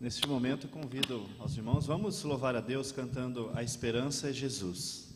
Neste momento, convido aos irmãos, vamos louvar a Deus cantando A Esperança é Jesus.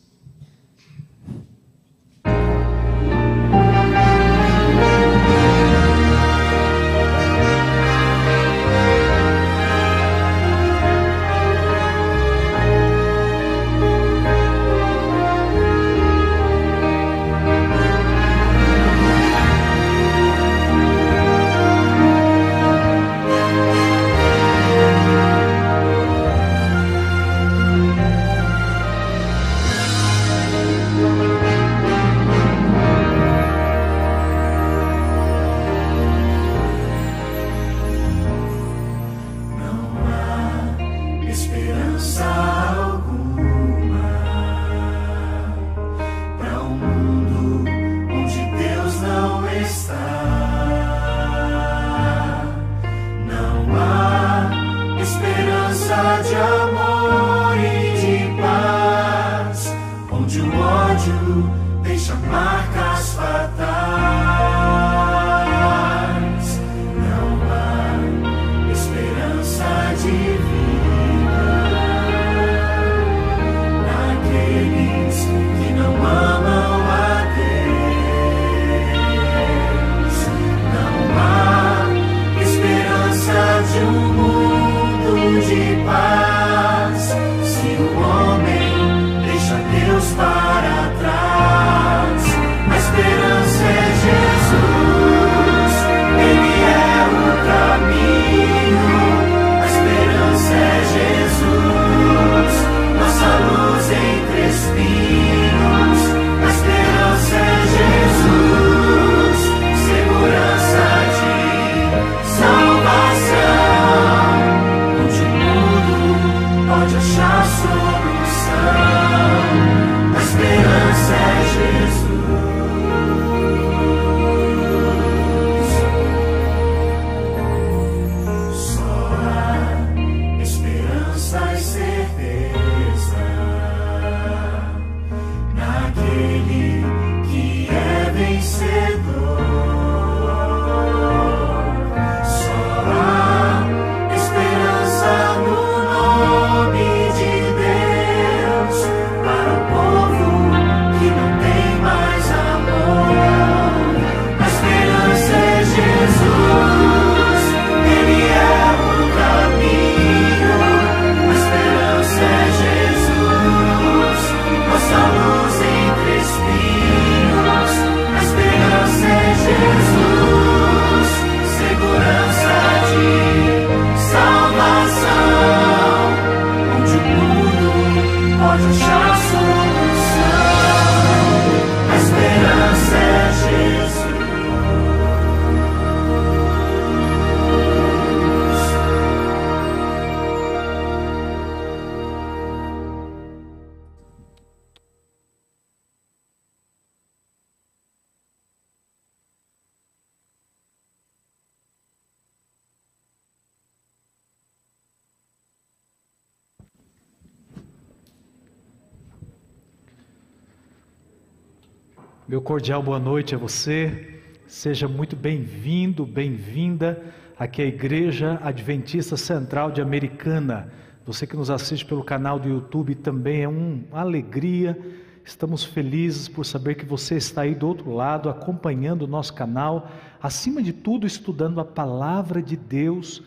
Cordial boa noite a você. Seja muito bem-vindo, bem-vinda aqui à Igreja Adventista Central de Americana. Você que nos assiste pelo canal do YouTube também é uma alegria. Estamos felizes por saber que você está aí do outro lado acompanhando o nosso canal, acima de tudo estudando a palavra de Deus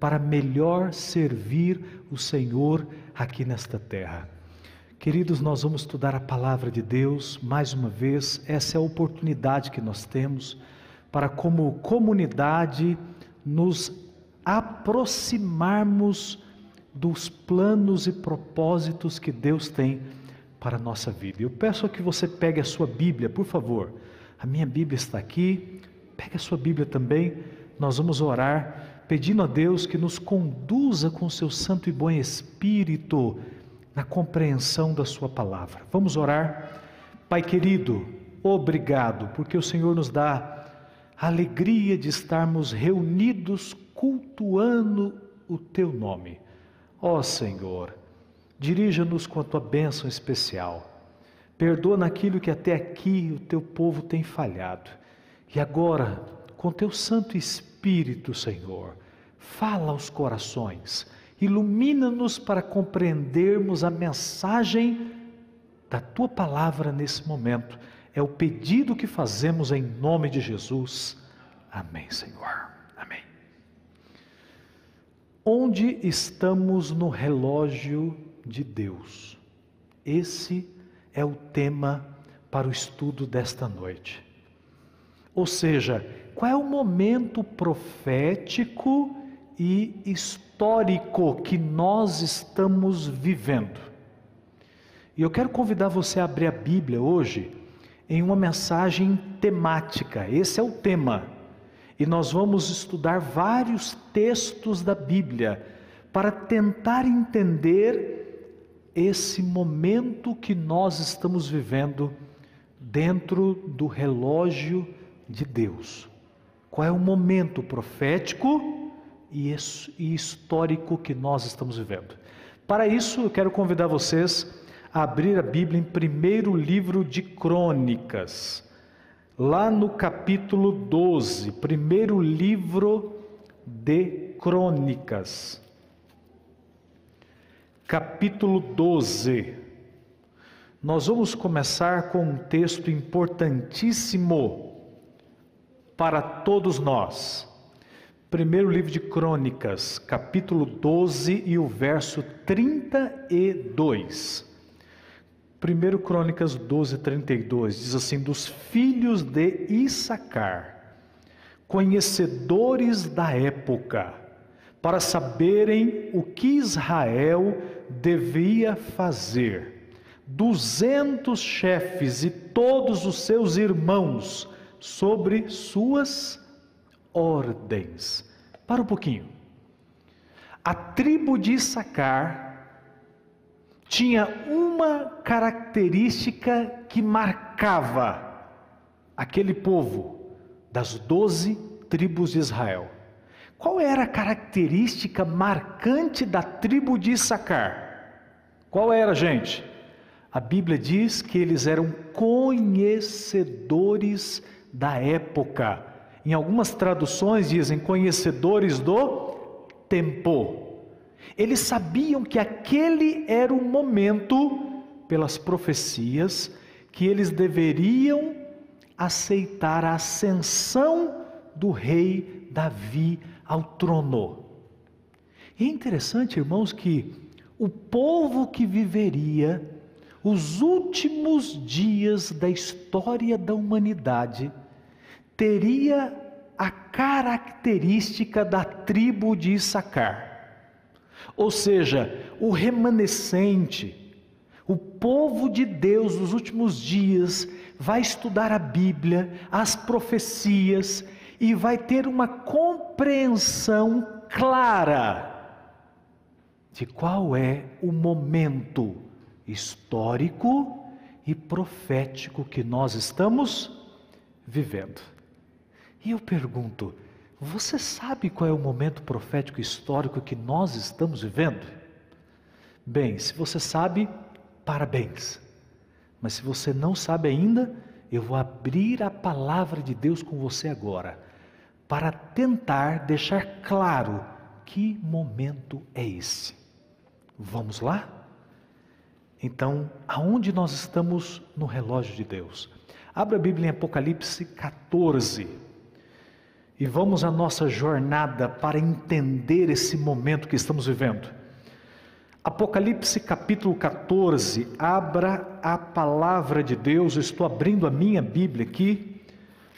para melhor servir o Senhor aqui nesta terra. Queridos, nós vamos estudar a palavra de Deus mais uma vez. Essa é a oportunidade que nós temos para, como comunidade, nos aproximarmos dos planos e propósitos que Deus tem para a nossa vida. Eu peço que você pegue a sua Bíblia, por favor. A minha Bíblia está aqui. Pegue a sua Bíblia também. Nós vamos orar pedindo a Deus que nos conduza com seu santo e bom espírito na compreensão da Sua palavra. Vamos orar? Pai querido, obrigado, porque o Senhor nos dá a alegria de estarmos reunidos cultuando o Teu nome. Ó Senhor, dirija-nos com a Tua bênção especial. Perdoa naquilo que até aqui o Teu povo tem falhado. E agora, com Teu Santo Espírito, Senhor, Fala aos corações, ilumina-nos para compreendermos a mensagem da tua palavra nesse momento. É o pedido que fazemos em nome de Jesus. Amém, Senhor. Amém. Onde estamos no relógio de Deus? Esse é o tema para o estudo desta noite. Ou seja, qual é o momento profético e histórico que nós estamos vivendo? E eu quero convidar você a abrir a Bíblia hoje em uma mensagem temática. Esse é o tema. E nós vamos estudar vários textos da Bíblia para tentar entender esse momento que nós estamos vivendo dentro do relógio de Deus. Qual é o momento profético e histórico que nós estamos vivendo? Para isso, eu quero convidar vocês a abrir a Bíblia em primeiro livro de Crônicas, lá no capítulo 12, primeiro livro de Crônicas, capítulo 12. Nós vamos começar com um texto importantíssimo para todos nós. Primeiro livro de Crônicas, capítulo 12 e o verso 32. 1 Crônicas 12, 32 diz assim: Dos filhos de Issacar, conhecedores da época, para saberem o que Israel devia fazer, duzentos chefes e todos os seus irmãos sobre suas ordens. Para um pouquinho. A tribo de Issacar tinha uma característica que marcava aquele povo das doze tribos de Israel. Qual era a característica marcante da tribo de Issacar? Qual era, gente? A Bíblia diz que eles eram conhecedores da época. Em algumas traduções dizem conhecedores do tempo. Eles sabiam que aquele era o momento, pelas profecias, que eles deveriam aceitar a ascensão do rei Davi ao trono. E é interessante, irmãos, que o povo que viveria os últimos dias da história da humanidade teria a característica da tribo de Issacar. Ou seja, o remanescente, o povo de Deus nos últimos dias vai estudar a Bíblia, as profecias e vai ter uma compreensão clara de qual é o momento histórico e profético que nós estamos vivendo. E eu pergunto, você sabe qual é o momento profético histórico que nós estamos vivendo? Bem, se você sabe, parabéns. Mas se você não sabe ainda, eu vou abrir a palavra de Deus com você agora, para tentar deixar claro que momento é esse. Vamos lá? Então, aonde nós estamos no relógio de Deus? Abra a Bíblia em Apocalipse 14 e vamos à nossa jornada para entender esse momento que estamos vivendo. Apocalipse capítulo 14, abra a palavra de Deus, eu estou abrindo a minha Bíblia aqui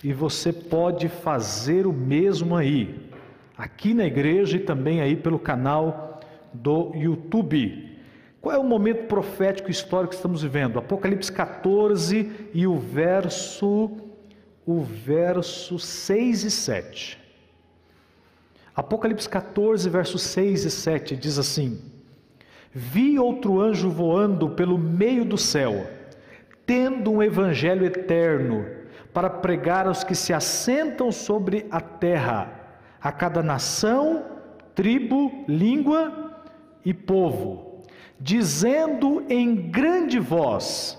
e você pode fazer o mesmo aí, aqui na igreja e também aí pelo canal do YouTube. Qual é o momento profético histórico que estamos vivendo? Apocalipse 14 e o verso o verso 6 e 7. Apocalipse 14, versos 6 e 7 diz assim: Vi outro anjo voando pelo meio do céu, tendo um evangelho eterno, para pregar aos que se assentam sobre a terra, a cada nação, tribo, língua e povo, dizendo em grande voz: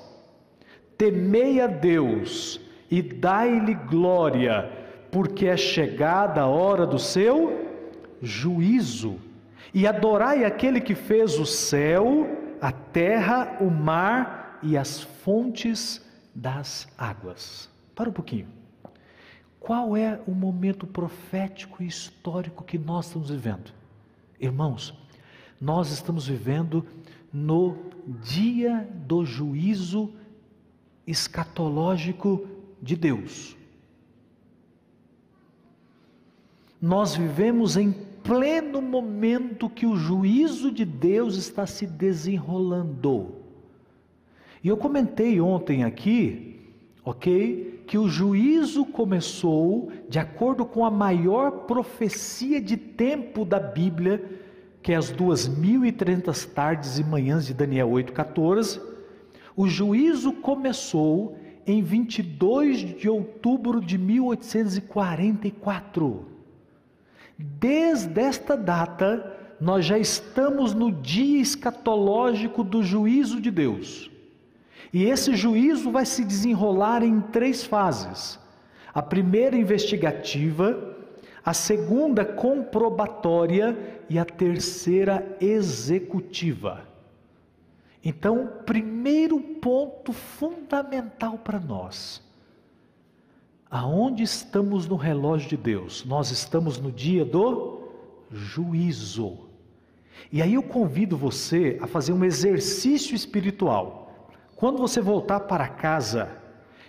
Temei a Deus e dai-lhe glória, porque é chegada a hora do seu juízo, e adorai aquele que fez o céu, a terra, o mar e as fontes das águas. Para um pouquinho. Qual é o momento profético e histórico que nós estamos vivendo? Irmãos, nós estamos vivendo no dia do juízo escatológico de Deus. Nós vivemos em pleno momento que o juízo de Deus está se desenrolando. E eu comentei ontem aqui, ok, que o juízo começou de acordo com a maior profecia de tempo da Bíblia, que é as duas mil e trezentas tardes e manhãs de Daniel 8,14. O juízo começou em 22 de outubro de 1844. Desde esta data, nós já estamos no dia escatológico do juízo de Deus. E esse juízo vai se desenrolar em três fases: a primeira investigativa, a segunda comprobatória e a terceira executiva. Então, primeiro ponto fundamental para nós. Aonde estamos no relógio de Deus? Nós estamos no dia do juízo. E aí eu convido você a fazer um exercício espiritual. Quando você voltar para casa,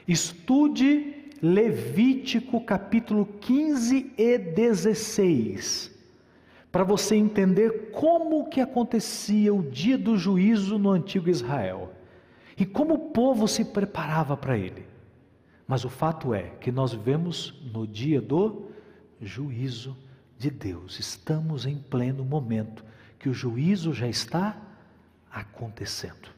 estude Levítico capítulo 15 e 16 para você entender como que acontecia o dia do juízo no antigo Israel e como o povo se preparava para ele. Mas o fato é que nós vivemos no dia do juízo de Deus. Estamos em pleno momento que o juízo já está acontecendo.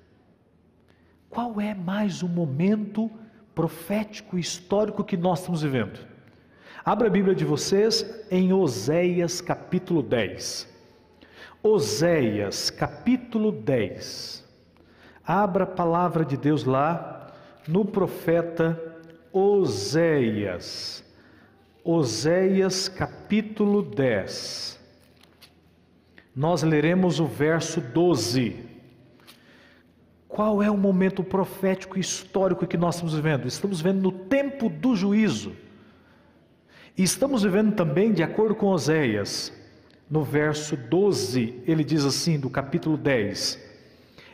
Qual é mais o momento profético histórico que nós estamos vivendo? Abra a Bíblia de vocês em Oséias capítulo 10. Oséias capítulo 10. Abra a palavra de Deus lá no profeta Oséias. Oséias capítulo 10. Nós leremos o verso 12. Qual é o momento profético histórico que nós estamos vivendo? Estamos vivendo no tempo do juízo. E estamos vivendo também de acordo com Oséias, no verso 12, ele diz assim, do capítulo 10: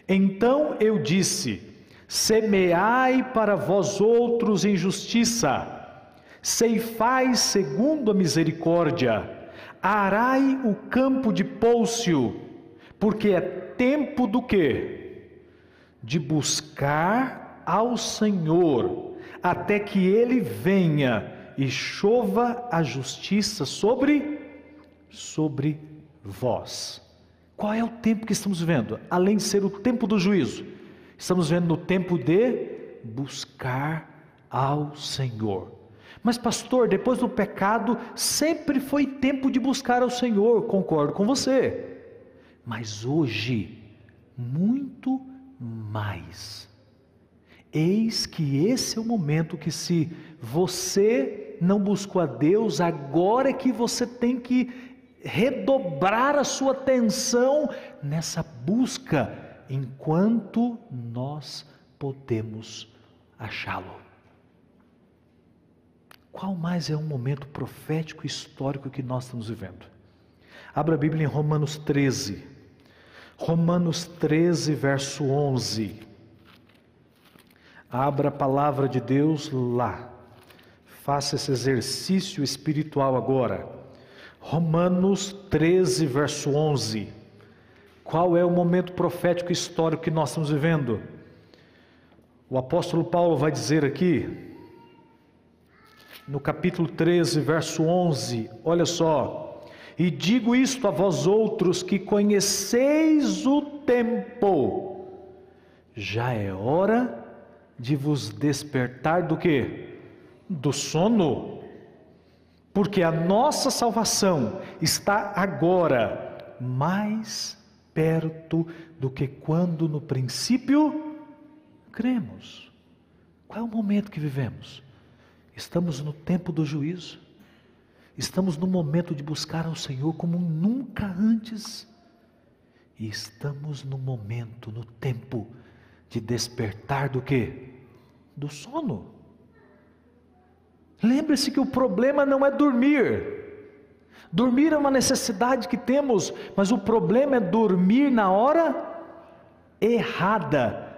Então eu disse: Semeai para vós outros em justiça, ceifai segundo a misericórdia, arai o campo de Pôlcio, porque é tempo do quê? De buscar ao Senhor, até que ele venha e chova a justiça sobre sobre vós. Qual é o tempo que estamos vendo? Além de ser o tempo do juízo, estamos vendo no tempo de buscar ao Senhor. Mas pastor, depois do pecado, sempre foi tempo de buscar ao Senhor, concordo com você. Mas hoje, muito mais. Eis que esse é o momento que se você não buscou a Deus, agora é que você tem que redobrar a sua atenção nessa busca, enquanto nós podemos achá-lo. Qual mais é um momento profético histórico que nós estamos vivendo? Abra a Bíblia em Romanos 13. Romanos 13, verso 11. Abra a palavra de Deus lá. Faça esse exercício espiritual agora. Romanos 13, verso 11. Qual é o momento profético histórico que nós estamos vivendo? O apóstolo Paulo vai dizer aqui, no capítulo 13, verso 11, olha só. E digo isto a vós outros que conheceis o tempo, já é hora de vos despertar do que? Do sono, porque a nossa salvação está agora mais perto do que quando no princípio cremos. Qual é o momento que vivemos? Estamos no tempo do juízo. Estamos no momento de buscar ao Senhor como nunca antes. E estamos no momento, no tempo de despertar do que? Do sono. Lembre-se que o problema não é dormir. Dormir é uma necessidade que temos, mas o problema é dormir na hora errada.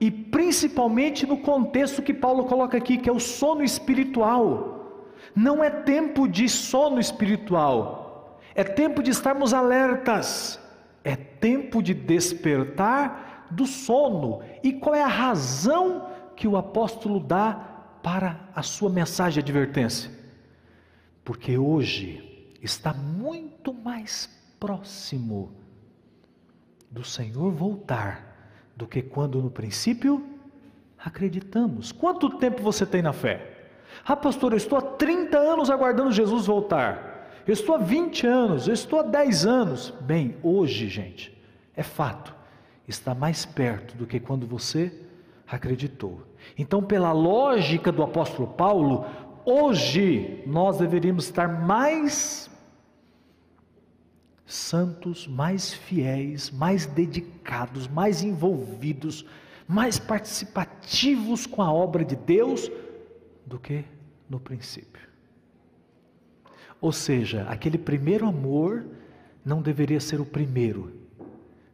E principalmente no contexto que Paulo coloca aqui, que é o sono espiritual. Não é tempo de sono espiritual, é tempo de estarmos alertas, é tempo de despertar do sono. E qual é a razão que o apóstolo dá para a sua mensagem de advertência? Porque hoje está muito mais próximo do Senhor voltar do que quando no princípio acreditamos. Quanto tempo você tem na fé? Ah, pastor, eu estou há 30 anos aguardando Jesus voltar. Eu estou há 20 anos, eu estou há 10 anos. Bem, hoje, gente, é fato, está mais perto do que quando você acreditou. Então, pela lógica do apóstolo Paulo, hoje nós deveríamos estar mais santos, mais fiéis, mais dedicados, mais envolvidos, mais participativos com a obra de Deus do que no princípio. Ou seja, aquele primeiro amor não deveria ser o primeiro,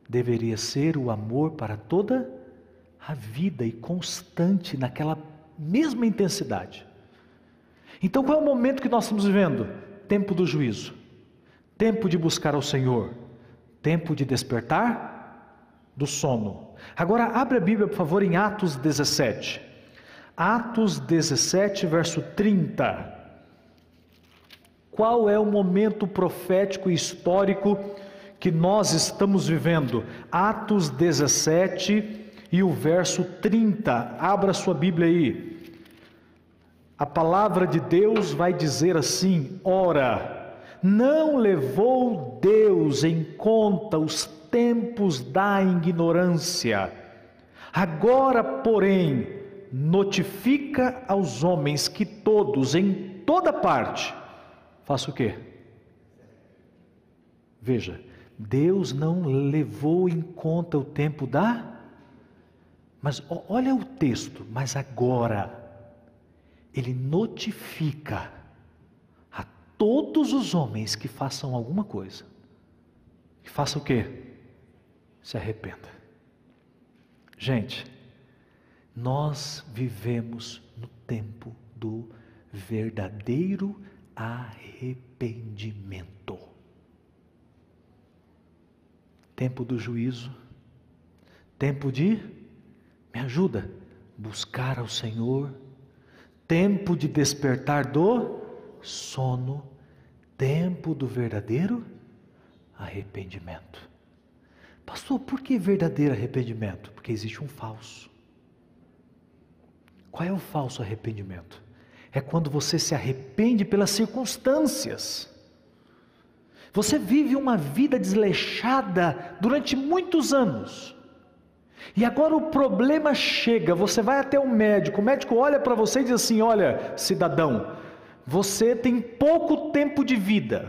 deveria ser o amor para toda a vida e constante naquela mesma intensidade. Então qual é o momento que nós estamos vivendo? Tempo do juízo tempo de buscar ao Senhor, tempo de despertar do sono. Agora abre a Bíblia, por favor, em Atos 17. Atos 17, verso 30. Qual é o momento profético e histórico que nós estamos vivendo? Atos 17 e o verso 30. Abra sua Bíblia aí. A palavra de Deus vai dizer assim: ora não levou Deus em conta os tempos da ignorância. Agora, porém, notifica aos homens que todos, em toda parte, faça o quê? Veja, Deus não levou em conta o tempo da. Mas olha o texto, mas agora, Ele notifica todos os homens que façam alguma coisa. E faça o quê? Se arrependa. Gente, nós vivemos no tempo do verdadeiro arrependimento. Tempo do juízo, tempo de, me ajuda, buscar ao Senhor, tempo de despertar do sono, tempo do verdadeiro arrependimento. Pastor, por que verdadeiro arrependimento? Porque existe um falso. Qual é o falso arrependimento? É quando você se arrepende pelas circunstâncias. Você vive uma vida desleixada durante muitos anos. E agora o problema chega, você vai até o médico, o médico olha para você e diz assim: Olha, cidadão, você tem pouco tempo de vida,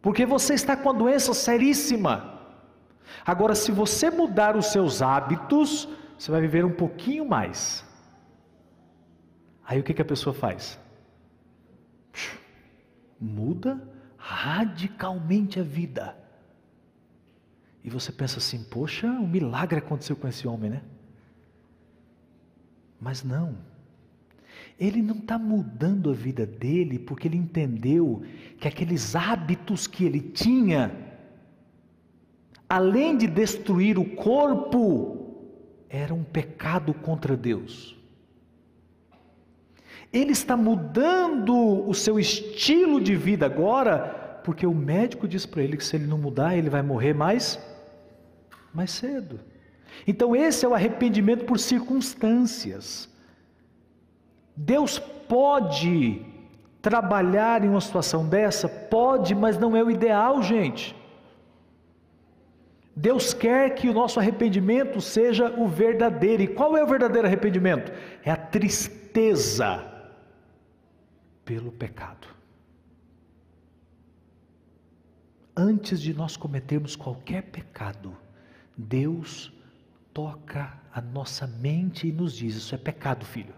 porque você está com a doença seríssima. Agora, se você mudar os seus hábitos, você vai viver um pouquinho mais. Aí o que, que a pessoa faz? Muda radicalmente a vida. E você pensa assim: poxa, um milagre aconteceu com esse homem, né? Mas não. Ele não está mudando a vida dele porque ele entendeu que aqueles hábitos que ele tinha, além de destruir o corpo, era um pecado contra Deus. Ele está mudando o seu estilo de vida agora, porque o médico diz para ele que se ele não mudar, ele vai morrer mais mais cedo. Então, esse é o arrependimento por circunstâncias. Deus pode trabalhar em uma situação dessa? Pode, mas não é o ideal, gente. Deus quer que o nosso arrependimento seja o verdadeiro. E qual é o verdadeiro arrependimento? É a tristeza pelo pecado. Antes de nós cometermos qualquer pecado, Deus toca a nossa mente e nos diz: Isso é pecado, filho.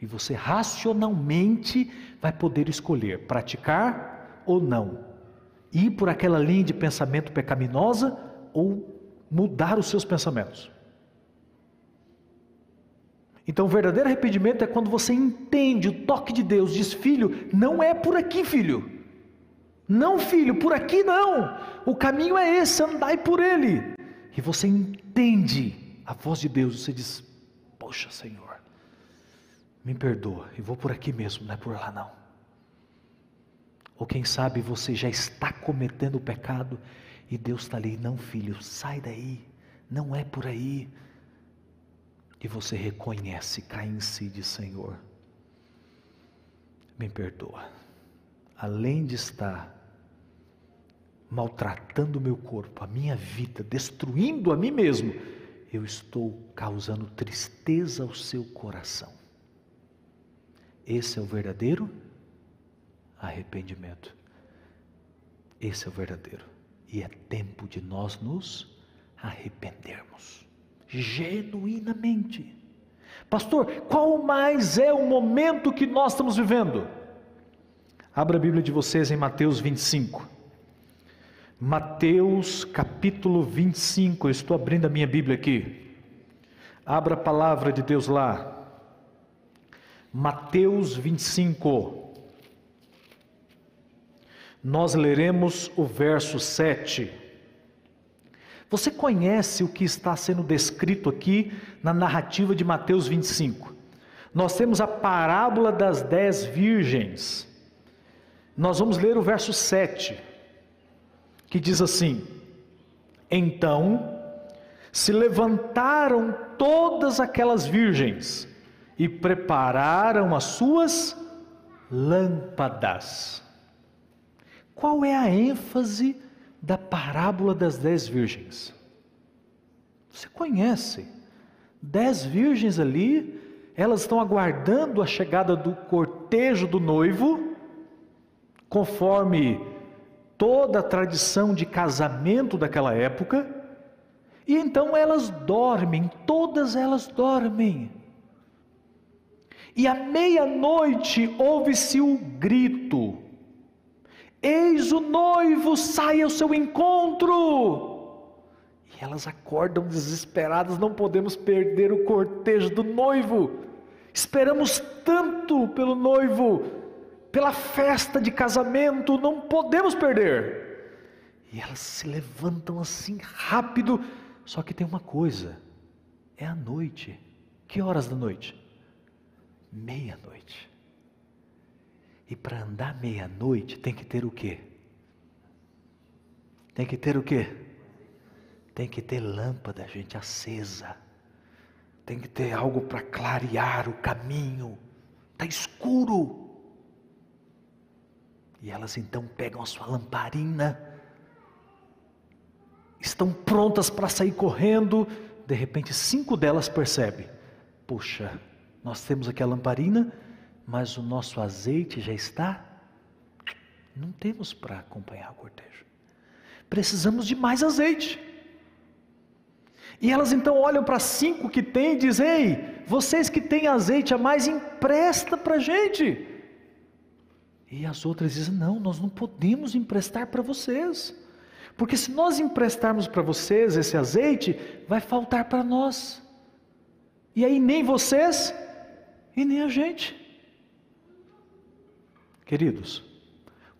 E você racionalmente vai poder escolher praticar ou não, ir por aquela linha de pensamento pecaminosa ou mudar os seus pensamentos. Então, o verdadeiro arrependimento é quando você entende o toque de Deus, diz: Filho, não é por aqui, filho. Não, filho, por aqui não. O caminho é esse, andai por ele. E você entende a voz de Deus, você diz: Poxa, Senhor, me perdoa, e vou por aqui mesmo, não é por lá não. Ou quem sabe você já está cometendo o pecado e Deus está ali, não, filho, sai daí, não é por aí. E você reconhece, cai em si de Senhor, me perdoa. Além de estar maltratando o meu corpo, a minha vida, destruindo a mim mesmo, eu estou causando tristeza ao seu coração. Esse é o verdadeiro arrependimento. Esse é o verdadeiro. E é tempo de nós nos arrependermos genuinamente. Pastor, qual mais é o momento que nós estamos vivendo? Abra a Bíblia de vocês em Mateus 25. Mateus capítulo 25, eu estou abrindo a minha Bíblia aqui. Abra a palavra de Deus lá. Mateus 25. Nós leremos o verso 7. Você conhece o que está sendo descrito aqui na narrativa de Mateus 25? Nós temos a parábola das dez virgens. Nós vamos ler o verso 7 que diz assim: Então se levantaram todas aquelas virgens e prepararam as suas lâmpadas. Qual é a ênfase da parábola das dez virgens? Você conhece. Dez virgens ali, elas estão aguardando a chegada do cortejo do noivo, conforme toda a tradição de casamento daquela época, e então elas dormem, todas elas dormem. E à meia-noite ouve-se o grito: Eis o noivo, sai ao seu encontro. E elas acordam desesperadas, não podemos perder o cortejo do noivo. Esperamos tanto pelo noivo, pela festa de casamento, não podemos perder. E elas se levantam assim rápido, só que tem uma coisa: é a noite. Que horas da noite? Meia-noite. E para andar meia-noite tem que ter o quê? Tem que ter o quê? Tem que ter lâmpada, gente, acesa. Tem que ter algo para clarear o caminho. Está escuro. E elas então pegam a sua lamparina, estão prontas para sair correndo. De repente, cinco delas percebem: puxa, nós temos aqui a lamparina, mas o nosso azeite já está. Não temos para acompanhar o cortejo. Precisamos de mais azeite. E elas então olham para cinco que tem e dizem: Ei, vocês que têm azeite a mais, empresta para a gente. E as outras dizem: não, nós não podemos emprestar para vocês, porque se nós emprestarmos para vocês esse azeite, vai faltar para nós, e aí nem vocês e nem a gente. Queridos,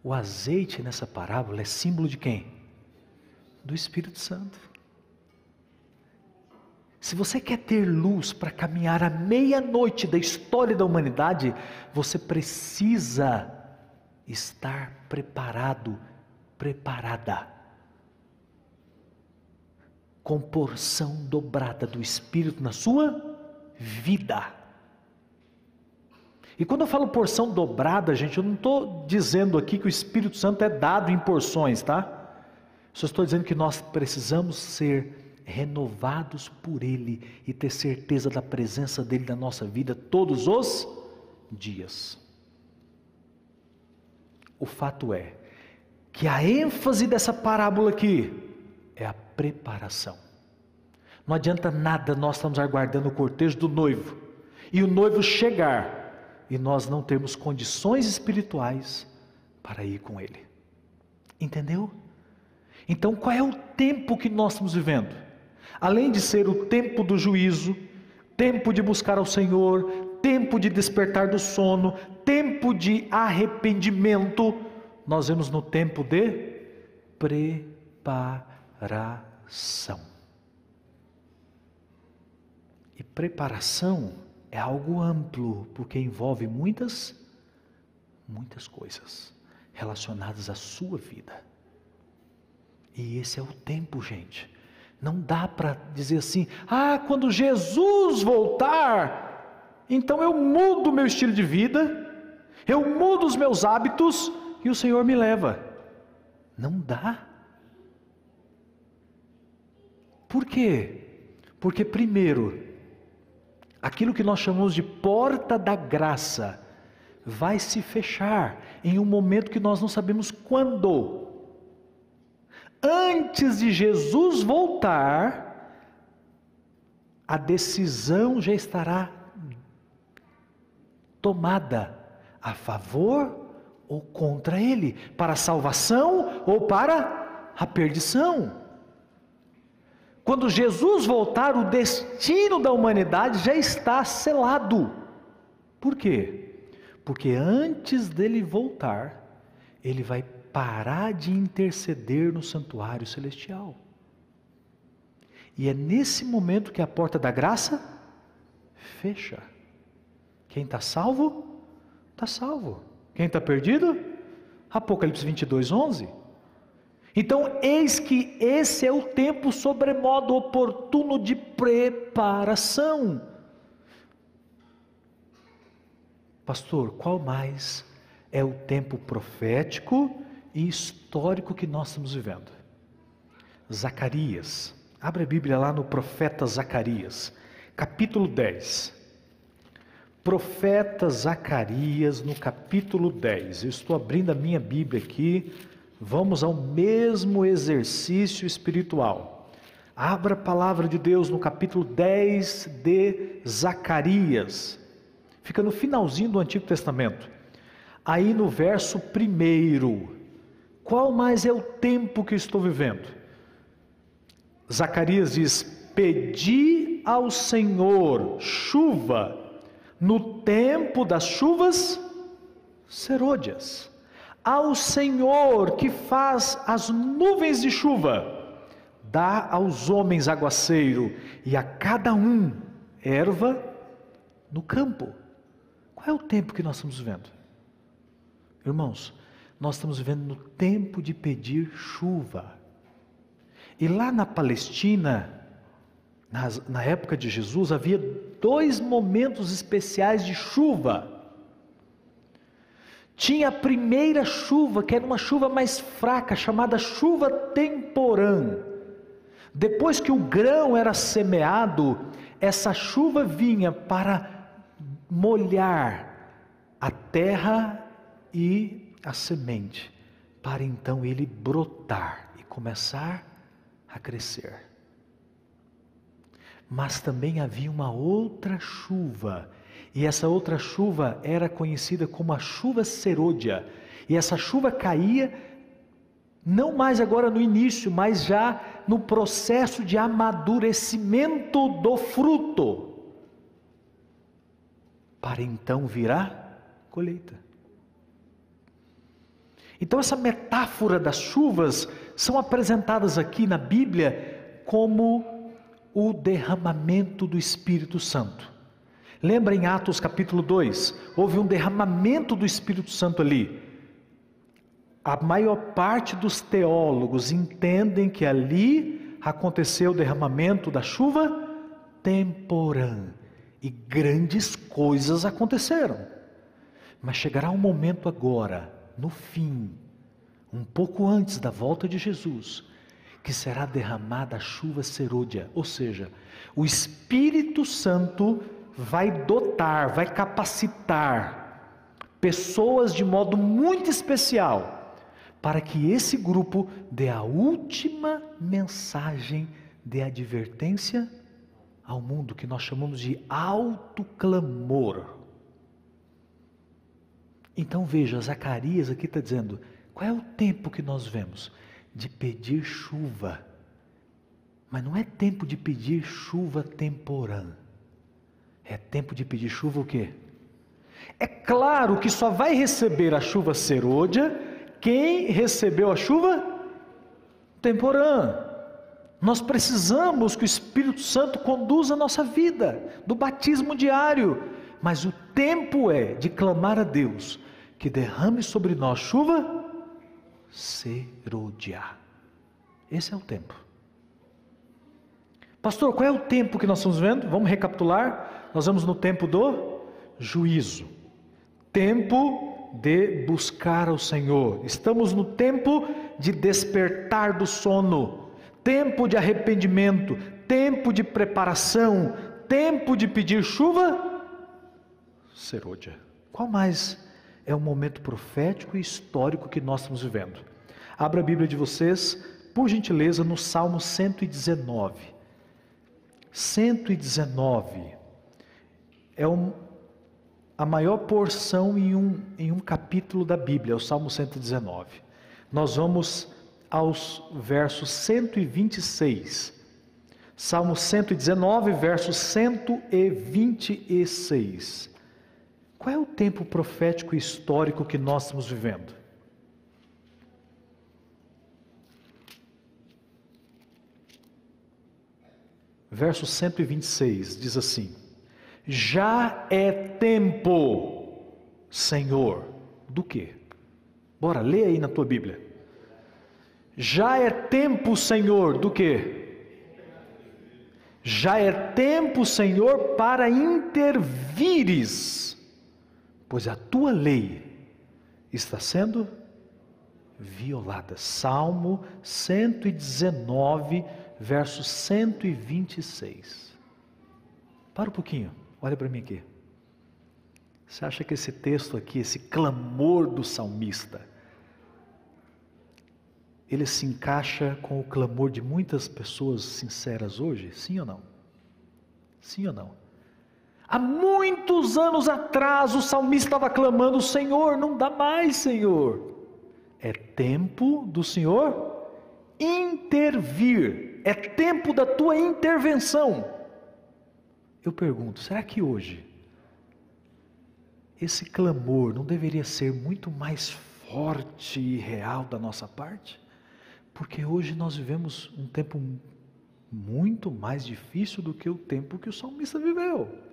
o azeite nessa parábola é símbolo de quem? Do Espírito Santo. Se você quer ter luz para caminhar a meia-noite da história da humanidade, você precisa estar preparado, preparada, com porção dobrada do Espírito na sua vida. E quando eu falo porção dobrada, gente, eu não estou dizendo aqui que o Espírito Santo é dado em porções, tá? Só estou dizendo que nós precisamos ser renovados por Ele e ter certeza da presença dEle na nossa vida todos os dias. O fato é que a ênfase dessa parábola aqui é a preparação. Não adianta nada nós estamos aguardando o cortejo do noivo e o noivo chegar e nós não termos condições espirituais para ir com ele. Entendeu? Então, qual é o tempo que nós estamos vivendo? Além de ser o tempo do juízo, tempo de buscar ao Senhor, tempo de despertar do sono, tempo de arrependimento, nós vemos no tempo de preparação. E preparação é algo amplo, porque envolve muitas, muitas coisas relacionadas à sua vida. E esse é o tempo, gente. Não dá para dizer assim: ah, quando Jesus voltar, então eu mudo o meu estilo de vida, eu mudo os meus hábitos e o Senhor me leva. Não dá. Por quê? Porque, primeiro, aquilo que nós chamamos de porta da graça vai se fechar em um momento que nós não sabemos quando. Antes de Jesus voltar, a decisão já estará tomada a favor ou contra ele, para a salvação ou para a perdição. Quando Jesus voltar, o destino da humanidade já está selado. Por quê? Porque antes dele voltar, ele vai parar de interceder no santuário celestial. E é nesse momento que a porta da graça fecha. Quem está salvo, está salvo. Quem está perdido? Apocalipse 22, 11. Então, eis que esse é o tempo sobremodo oportuno de preparação. Pastor, qual mais é o tempo profético e histórico que nós estamos vivendo? Zacarias. Abre a Bíblia lá no profeta Zacarias, capítulo 10. Profeta Zacarias, no capítulo 10. Eu estou abrindo a minha Bíblia aqui Vamos ao mesmo exercício espiritual. Abra a palavra de Deus no capítulo 10 de Zacarias. Fica no finalzinho do Antigo Testamento. Aí no verso primeiro. Qual mais é o tempo que estou vivendo? Zacarias diz: Pedi ao Senhor chuva no tempo das chuvas serôdias ao Senhor que faz as nuvens de chuva, dá aos homens aguaceiro e a cada um erva no campo. Qual é o tempo que nós estamos vivendo? Irmãos, nós estamos vivendo no tempo de pedir chuva. E lá na Palestina, na, na época de Jesus, havia dois momentos especiais de chuva tinha a primeira chuva, que era uma chuva mais fraca, chamada chuva temporã. Depois que o grão era semeado, essa chuva vinha para molhar a terra e a semente, para então ele brotar e começar a crescer. Mas também havia uma outra chuva e essa outra chuva era conhecida como a chuva serôdia. E essa chuva caía não mais agora no início, mas já no processo de amadurecimento do fruto. Para então virar colheita. Então essa metáfora das chuvas são apresentadas aqui na Bíblia como o derramamento do Espírito Santo. Lembra em Atos capítulo 2? Houve um derramamento do Espírito Santo ali. A maior parte dos teólogos entendem que ali aconteceu o derramamento da chuva temporã e grandes coisas aconteceram. Mas chegará um momento agora, no fim, um pouco antes da volta de Jesus, que será derramada a chuva serôdia, ou seja, o Espírito Santo vai dotar, vai capacitar pessoas de modo muito especial para que esse grupo dê a última mensagem de advertência ao mundo, que nós chamamos de alto clamor. Então veja, Zacarias aqui está dizendo: qual é o tempo que nós vemos? De pedir chuva. Mas não é tempo de pedir chuva temporã. É tempo de pedir chuva o quê? É claro que só vai receber a chuva serôdia quem recebeu a chuva temporã. Nós precisamos que o Espírito Santo conduza a nossa vida, do batismo diário. Mas o tempo é de clamar a Deus que derrame sobre nós chuva serôdia. Esse é o tempo. Pastor, qual é o tempo que nós estamos vendo? Vamos recapitular. Nós vamos no tempo do juízo. Tempo de buscar ao Senhor. Estamos no tempo de despertar do sono. Tempo de arrependimento, tempo de preparação, tempo de pedir chuva serôdia. Qual mais é um momento profético e histórico que nós estamos vivendo. Abra a Bíblia de vocês, por gentileza, no Salmo 119. 119 é um, a maior porção em um, em um capítulo da Bíblia, é o Salmo 119. Nós vamos aos versos 126. Salmo 119, verso 126. Qual é o tempo profético e histórico que nós estamos vivendo? Verso 126 diz assim: Já é tempo, Senhor, do que? Bora, lê aí na tua Bíblia. Já é tempo, Senhor, do que? Já é tempo, Senhor, para intervires pois a tua lei está sendo violada. Salmo 119, verso 126. Para um pouquinho, olha para mim aqui. Você acha que esse texto aqui, esse clamor do salmista, ele se encaixa com o clamor de muitas pessoas sinceras hoje? Sim ou não? Sim ou não? Há muitos anos atrás o salmista estava clamando: Senhor, não dá mais, Senhor. É tempo do Senhor intervir, é tempo da tua intervenção. Eu pergunto: será que hoje esse clamor não deveria ser muito mais forte e real da nossa parte? Porque hoje nós vivemos um tempo muito mais difícil do que o tempo que o salmista viveu.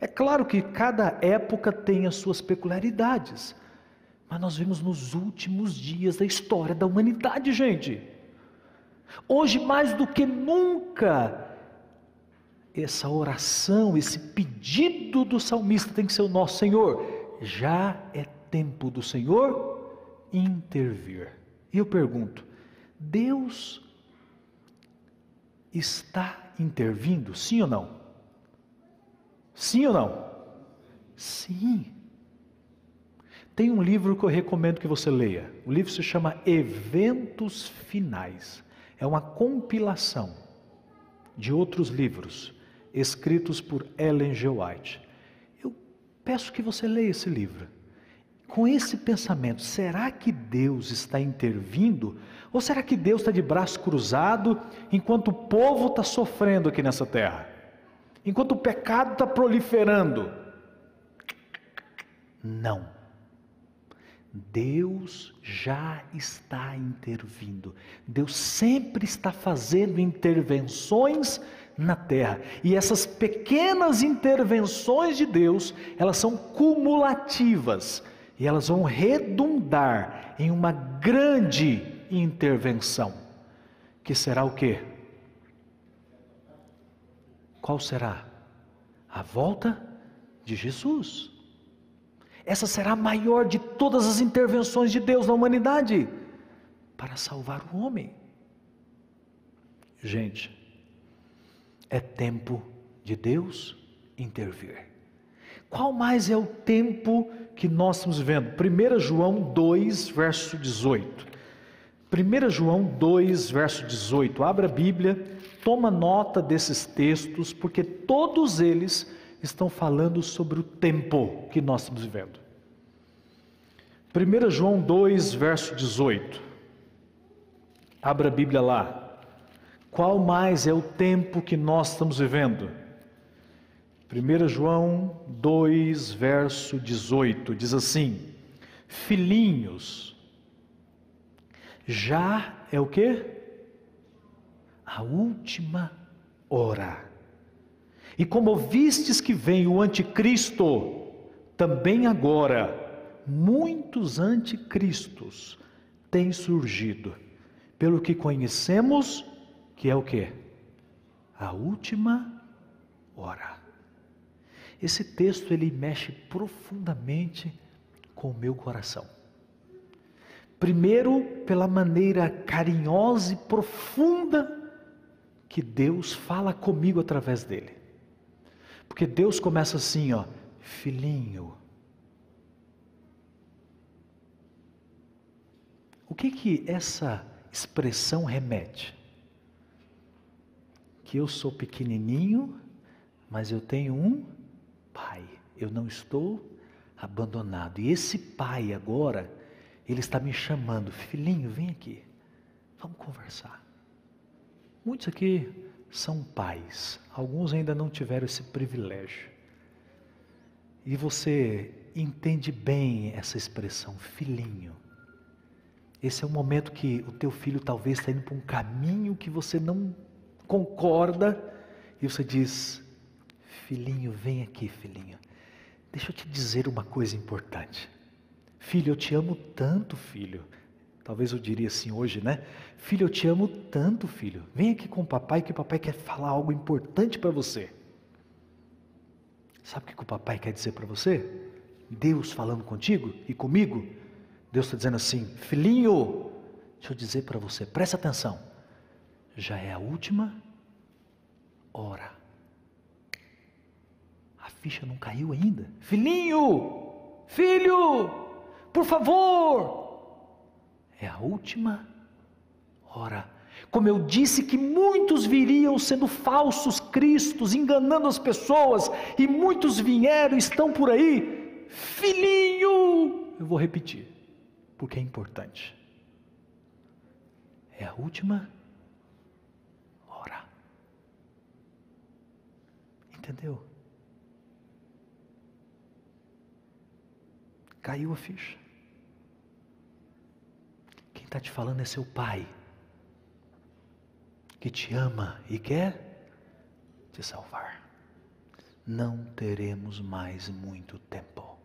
É claro que cada época tem as suas peculiaridades, mas nós vemos nos últimos dias da história da humanidade, gente. Hoje, mais do que nunca, essa oração, esse pedido do salmista tem que ser o nosso Senhor. Já é tempo do Senhor intervir. E eu pergunto: Deus está intervindo, sim ou não? Sim ou não? Sim. Tem um livro que eu recomendo que você leia. O livro se chama Eventos Finais. É uma compilação de outros livros escritos por Ellen G. White. Eu peço que você leia esse livro. Com esse pensamento, será que Deus está intervindo? Ou será que Deus está de braço cruzado enquanto o povo está sofrendo aqui nessa terra? Enquanto o pecado está proliferando. Não. Deus já está intervindo. Deus sempre está fazendo intervenções na terra. E essas pequenas intervenções de Deus, elas são cumulativas e elas vão redundar em uma grande intervenção, que será o quê? Qual será? A volta de Jesus. Essa será a maior de todas as intervenções de Deus na humanidade para salvar o homem. Gente, é tempo de Deus intervir. Qual mais é o tempo que nós estamos vivendo? 1 João 2, verso 18. 1 João 2, verso 18. Abra a Bíblia, toma nota desses textos, porque todos eles estão falando sobre o tempo que nós estamos vivendo. 1 João 2, verso 18. Abra a Bíblia lá. Qual mais é o tempo que nós estamos vivendo? 1 João 2, verso 18, diz assim: Filhinhos, já é o que? A última hora. E como vistes que vem o anticristo, também agora muitos anticristos têm surgido, pelo que conhecemos que é o que? A última hora. Esse texto ele mexe profundamente com o meu coração. Primeiro, pela maneira carinhosa e profunda que Deus fala comigo através dele. Porque Deus começa assim, ó, filhinho. O que que essa expressão remete? Que eu sou pequenininho, mas eu tenho um pai. Eu não estou abandonado. E esse pai agora, ele está me chamando, filhinho, vem aqui, vamos conversar. Muitos aqui são pais, alguns ainda não tiveram esse privilégio. E você entende bem essa expressão, filhinho. Esse é o momento que o teu filho talvez está indo para um caminho que você não concorda, e você diz: Filhinho, vem aqui, filhinho. Deixa eu te dizer uma coisa importante. Filho, eu te amo tanto, filho. Talvez eu diria assim hoje, né? Filho, eu te amo tanto, filho. Vem aqui com o papai que o papai quer falar algo importante para você. Sabe o que o papai quer dizer para você? Deus falando contigo e comigo. Deus está dizendo assim: Filhinho, deixa eu dizer para você, presta atenção. Já é a última hora ficha não caiu ainda. Filhinho, filho, por favor. É a última hora. Como eu disse que muitos viriam sendo falsos cristos, enganando as pessoas, e muitos vieram, estão por aí. Filhinho, eu vou repetir, porque é importante. É a última hora. Entendeu? Caiu a ficha. Está te falando é seu pai, que te ama e quer te salvar. Não teremos mais muito tempo.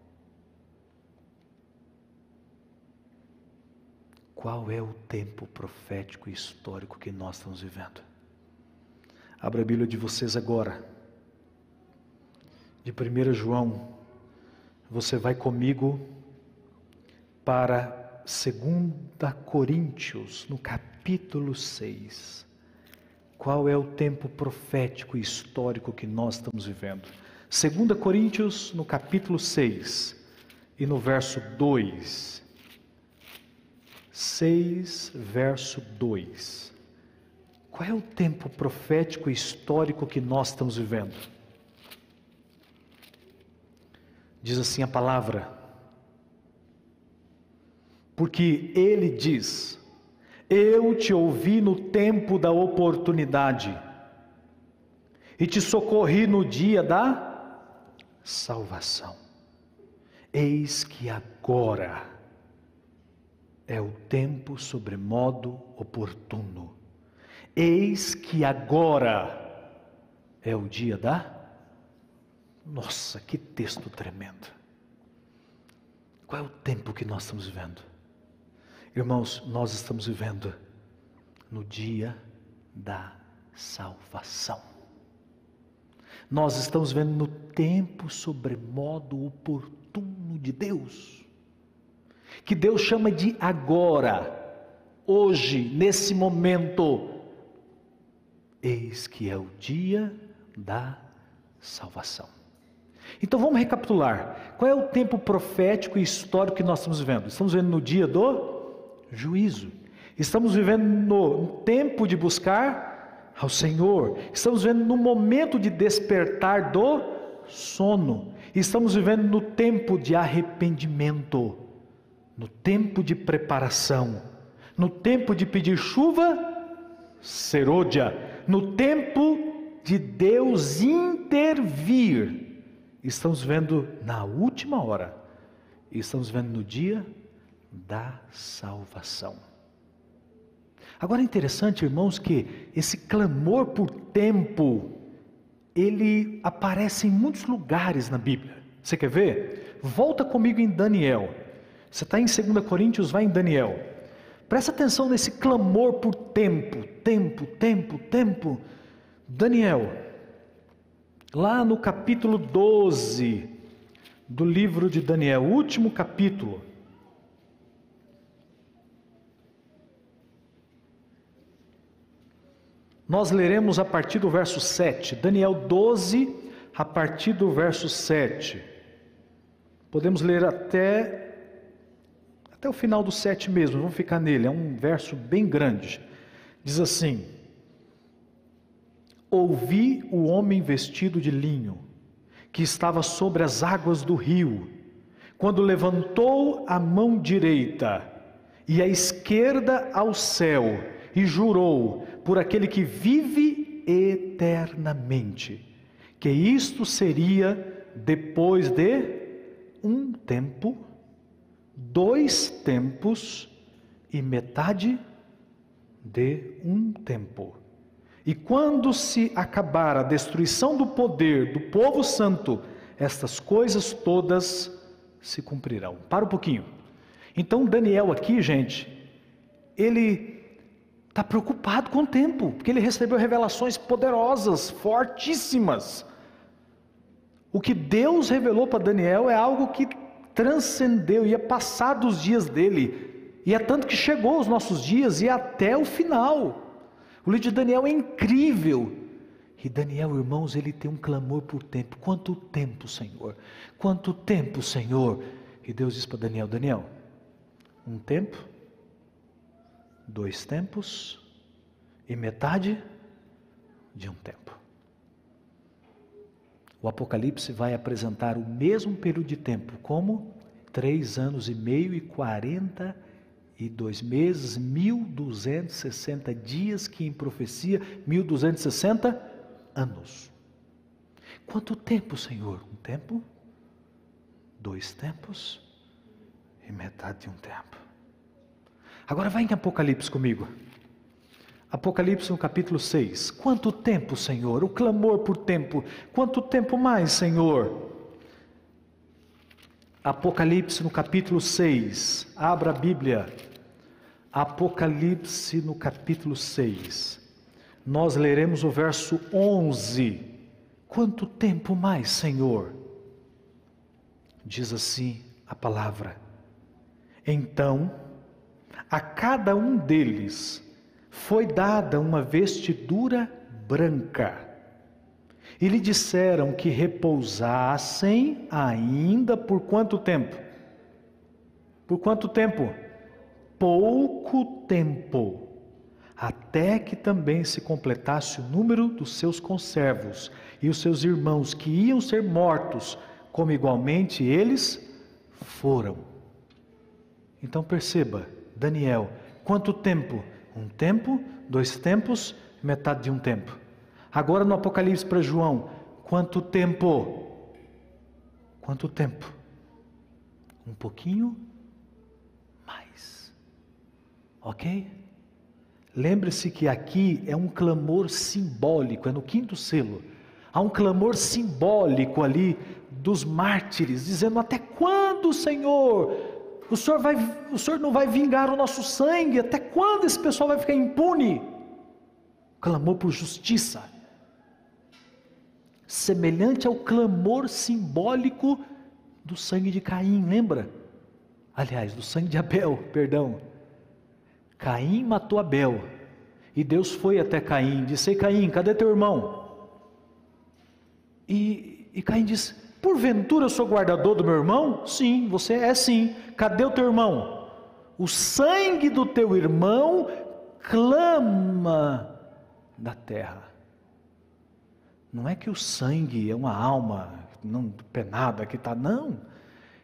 Qual é o tempo profético e histórico que nós estamos vivendo? Abra a Bíblia de vocês agora, de 1 João você vai comigo para 2 Coríntios, no capítulo 6. Qual é o tempo profético e histórico que nós estamos vivendo? 2 Coríntios, no capítulo 6 e no verso 2. 6, verso 2. Qual é o tempo profético e histórico que nós estamos vivendo? Diz assim a palavra. Porque ele diz: Eu te ouvi no tempo da oportunidade e te socorri no dia da salvação. Eis que agora é o tempo sobremodo oportuno. Eis que agora é o dia da nossa, que texto tremendo. Qual é o tempo que nós estamos vivendo? Irmãos, nós estamos vivendo no dia da salvação. Nós estamos vendo no tempo sobremodo oportuno de Deus, que Deus chama de agora, hoje, nesse momento. Eis que é o dia da salvação. Então vamos recapitular. Qual é o tempo profético e histórico que nós estamos vendo? Estamos vendo no dia do juízo. Estamos vivendo no tempo de buscar ao Senhor. Estamos vivendo no momento de despertar do sono. Estamos vivendo no tempo de arrependimento, no tempo de preparação, no tempo de pedir chuva, serôdia, no tempo de Deus intervir. Estamos vendo na última hora, estamos vendo no dia da salvação. Agora é interessante, irmãos, que esse clamor por tempo, ele aparece em muitos lugares na Bíblia. Você quer ver? Volta comigo em Daniel. Você está em 2 Coríntios, vai em Daniel. Presta atenção nesse clamor por tempo, tempo, tempo, tempo. Daniel, lá no capítulo 12 do livro de Daniel, último capítulo. Nós leremos a partir do verso 7, Daniel 12, a partir do verso 7. Podemos ler até até o final do 7 mesmo, vamos ficar nele, é um verso bem grande. Diz assim: Ouvi o homem vestido de linho, que estava sobre as águas do rio, quando levantou a mão direita e a esquerda ao céu, e jurou por aquele que vive eternamente, que isto seria depois de um tempo, dois tempos e metade de um tempo. E quando se acabar a destruição do poder do povo santo, estas coisas todas se cumprirão. Para um pouquinho. Então, Daniel aqui, gente, ele está preocupado com o tempo, porque ele recebeu revelações poderosas, fortíssimas. O que Deus revelou para Daniel é algo que transcendeu, ia passar dos dias dele, e é tanto que chegou aos nossos dias e até o final. O livro de Daniel é incrível. E Daniel, irmãos, ele tem um clamor por tempo. Quanto tempo, Senhor? Quanto tempo, Senhor? E Deus diz para Daniel: Daniel, um tempo, dois tempos e metade de um tempo. O Apocalipse vai apresentar o mesmo período de tempo, como três anos e meio e quarenta e dois meses, mil duzentos sessenta dias, que em profecia, mil duzentos sessenta anos. Quanto tempo, Senhor? Um tempo? Dois tempos? E metade de um tempo. Agora vai em Apocalipse comigo. Apocalipse no capítulo 6. Quanto tempo, Senhor? O clamor por tempo. Quanto tempo mais, Senhor? Apocalipse no capítulo 6. Abra a Bíblia. Apocalipse no capítulo 6. Nós leremos o verso 11. Quanto tempo mais, Senhor? Diz assim a palavra. Então, a cada um deles foi dada uma vestidura branca. E lhe disseram que repousassem ainda por quanto tempo? Por quanto tempo? Pouco tempo, até que também se completasse o número dos seus conservos e os seus irmãos que iam ser mortos, como igualmente eles foram. Então perceba, Daniel, quanto tempo? Um tempo, dois tempos, metade de um tempo. Agora no Apocalipse para João, quanto tempo? Quanto tempo? Um pouquinho mais. Ok? Lembre-se que aqui é um clamor simbólico, é no quinto selo. Há um clamor simbólico ali dos mártires, dizendo: Até quando, Senhor? O senhor, vai, o senhor não vai vingar o nosso sangue? Até quando esse pessoal vai ficar impune? Clamou por justiça. Semelhante ao clamor simbólico do sangue de Caim, lembra? Aliás, do sangue de Abel, perdão. Caim matou Abel. E Deus foi até Caim, disse: Caim, cadê teu irmão? E, e Caim disse: Porventura eu sou guardador do meu irmão? Sim, você é sim. Cadê o teu irmão? O sangue do teu irmão clama da terra. Não é que o sangue é uma alma não penada que está, não.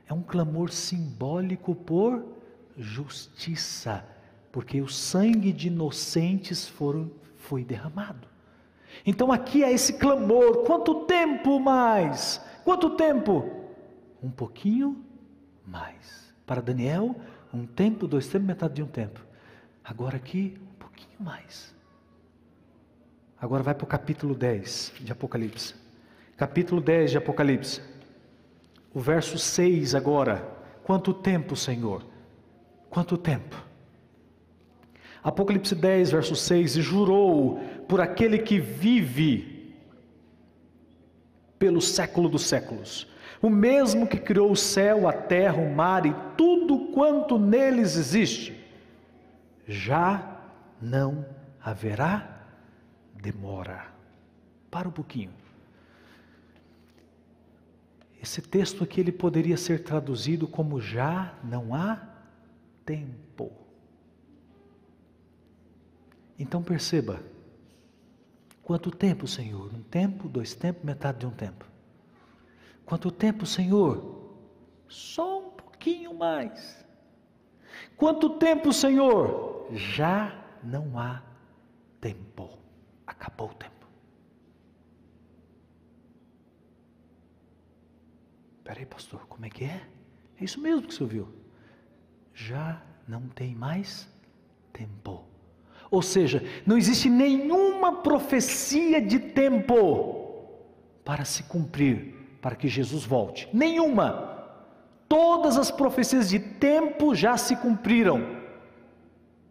É um clamor simbólico por justiça, porque o sangue de inocentes foram, foi derramado. Então aqui é esse clamor: quanto tempo mais? Quanto tempo? Um pouquinho mais. Para Daniel, um tempo, dois tempos, metade de um tempo. Agora aqui, um pouquinho mais. Agora vai para o capítulo 10 de Apocalipse. Capítulo 10 de Apocalipse. O verso 6 agora. Quanto tempo, Senhor? Quanto tempo? Apocalipse 10, verso 6: E jurou por aquele que vive pelo século dos séculos, o mesmo que criou o céu, a terra, o mar e tudo quanto neles existe, já não haverá demora. Para um pouquinho. Esse texto aqui ele poderia ser traduzido como já não há tempo. Então perceba, quanto tempo, Senhor? Um tempo, dois tempos, metade de um tempo. Quanto tempo, Senhor? Só um pouquinho mais. Quanto tempo, Senhor? Já não há tempo. Acabou o tempo. Peraí, pastor, como é que é? É isso mesmo que você ouviu. Já não tem mais tempo. Ou seja, não existe nenhuma profecia de tempo para se cumprir, para que Jesus volte. Nenhuma. Todas as profecias de tempo já se cumpriram.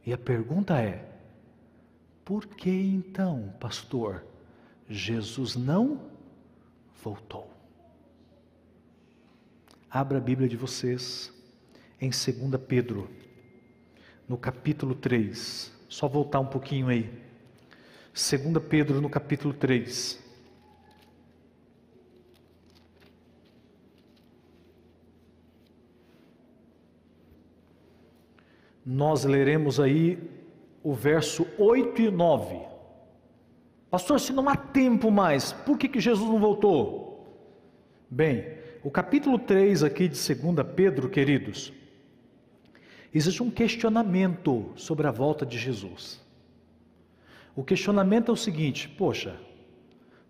E a pergunta é: por que então, pastor, Jesus não voltou? Abra a Bíblia de vocês em 2 Pedro, no capítulo 3. Só voltar um pouquinho aí. 2 Pedro, no capítulo 3. Nós leremos aí o verso 8 e 9. Pastor, se não há tempo mais, por que, que Jesus não voltou? Bem, o capítulo 3 aqui de 2 Pedro, queridos, existe um questionamento sobre a volta de Jesus. O questionamento é o seguinte: poxa,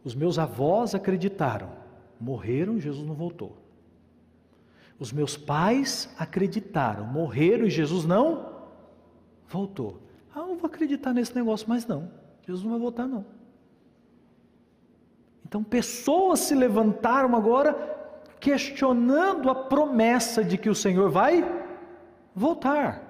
os meus avós acreditaram, morreram e Jesus não voltou. Os meus pais acreditaram, morreram e Jesus não voltou. Ah, não vou acreditar nesse negócio mais não. Jesus não vai voltar não. Então pessoas se levantaram agora questionando a promessa de que o Senhor vai voltar.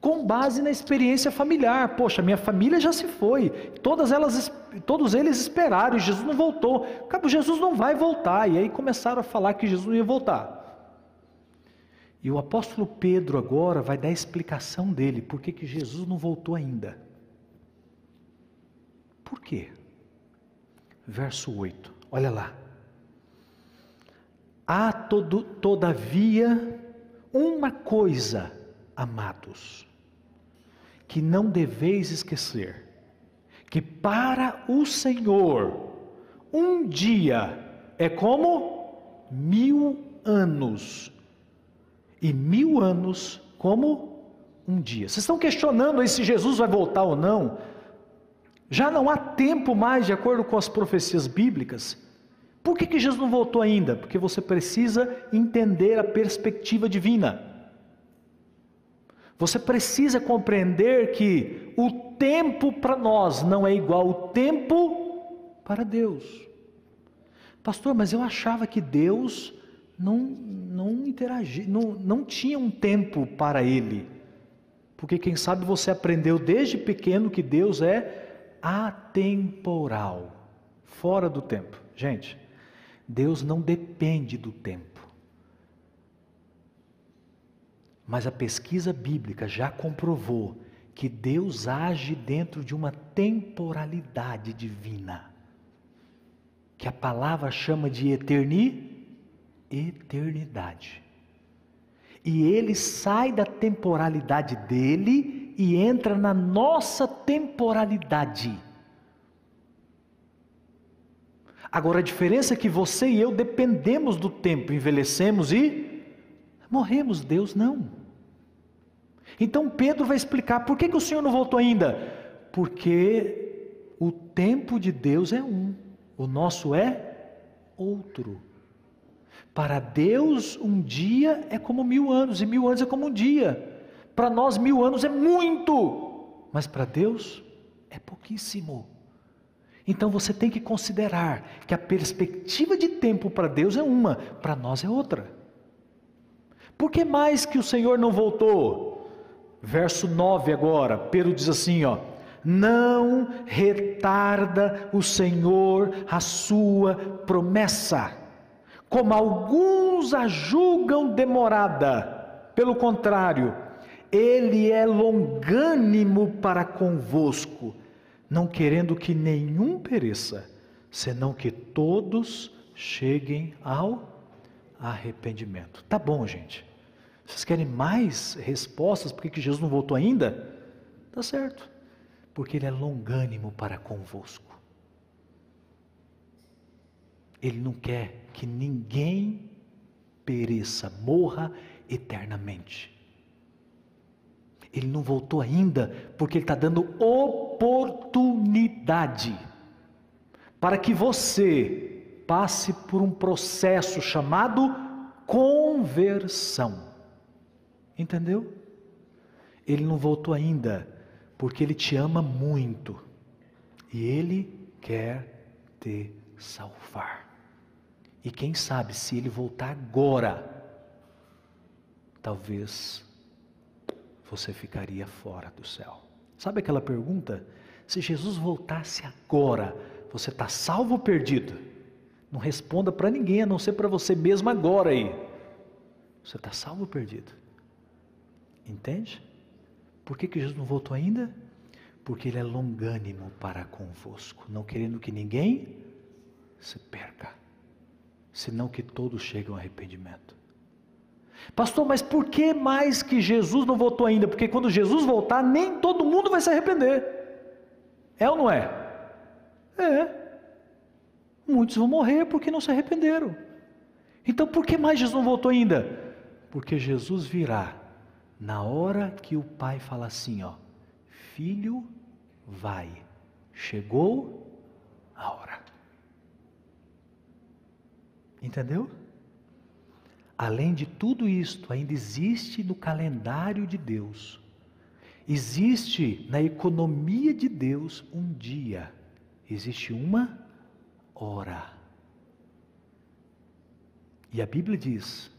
Com base na experiência familiar. Poxa, minha família já se foi. Todas elas, todos eles esperaram e Jesus não voltou. Cabo, Jesus não vai voltar. E aí começaram a falar que Jesus não ia voltar. E o apóstolo Pedro agora vai dar a explicação dele, por que, Jesus não voltou ainda. Por quê? Verso 8, olha lá. Há todo, todavia uma coisa, amados, que não deveis esquecer: que para o Senhor, um dia é como mil anos e mil anos como um dia. Vocês estão questionando aí se Jesus vai voltar ou não? Já não há tempo mais, de acordo com as profecias bíblicas. Por que, que Jesus não voltou ainda? Porque você precisa entender a perspectiva divina. Você precisa compreender que o tempo para nós não é igual ao tempo para Deus. Pastor, mas eu achava que Deus não, não interagia, não, não tinha um tempo para ele. Porque quem sabe você aprendeu desde pequeno que Deus é atemporal, fora do tempo. Gente, Deus não depende do tempo. Mas a pesquisa bíblica já comprovou que Deus age dentro de uma temporalidade divina, que a palavra chama de eternidade eternidade. E ele sai da temporalidade dele e entra na nossa temporalidade. Agora a diferença é que você e eu dependemos do tempo, envelhecemos e morremos, Deus não. Então Pedro vai explicar por que, que o Senhor não voltou ainda? Porque o tempo de Deus é um, o nosso é outro. Para Deus, um dia é como mil anos, e mil anos é como um dia. Para nós, mil anos é muito, mas para Deus é pouquíssimo. Então você tem que considerar que a perspectiva de tempo para Deus é uma, para nós é outra. Por que mais que o Senhor não voltou? Verso 9 agora, Pedro diz assim, ó: Não retarda o Senhor a sua promessa como alguns a julgam demorada. Pelo contrário, ele é longânimo para convosco, não querendo que nenhum pereça, senão que todos cheguem ao arrependimento. Tá bom, gente. Vocês querem mais respostas? Por que Jesus não voltou ainda? Tá certo. Porque ele é longânimo para convosco. Ele não quer que ninguém pereça, morra eternamente. Ele não voltou ainda, porque Ele está dando oportunidade para que você passe por um processo chamado conversão. Entendeu? Ele não voltou ainda, porque Ele te ama muito e Ele quer te salvar. E quem sabe se ele voltar agora, talvez você ficaria fora do céu. Sabe aquela pergunta? Se Jesus voltasse agora, você está salvo ou perdido? Não responda para ninguém, a não ser para você mesmo agora aí. Você está salvo ou perdido? Entende? Por que, que Jesus não voltou ainda? Porque Ele é longânimo para convosco, não querendo que ninguém se perca senão que todos chegam ao arrependimento. Pastor, mas por que mais que Jesus não voltou ainda? Porque quando Jesus voltar, nem todo mundo vai se arrepender. É ou não é? É. Muitos vão morrer porque não se arrependeram. Então por que mais Jesus não voltou ainda? Porque Jesus virá na hora que o pai fala assim, ó: Filho, vai. Chegou a hora. Entendeu? Além de tudo isto, ainda existe no calendário de Deus, existe na economia de Deus um dia, existe uma hora. E a Bíblia diz